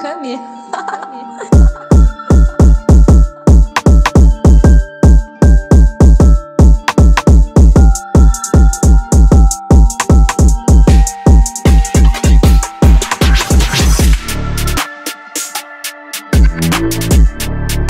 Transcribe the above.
坑你！Thank